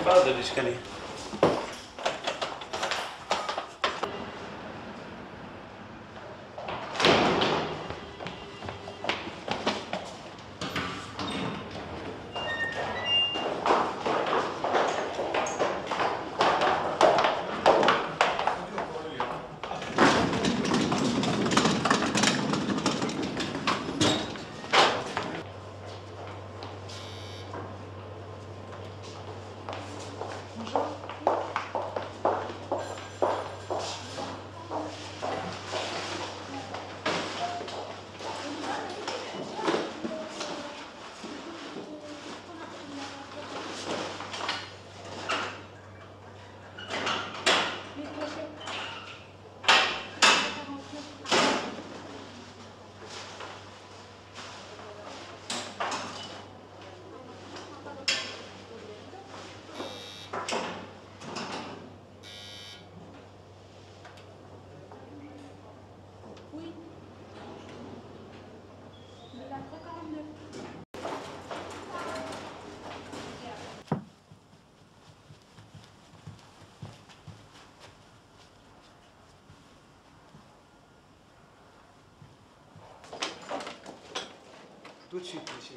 Olha a banda ali. 都去都去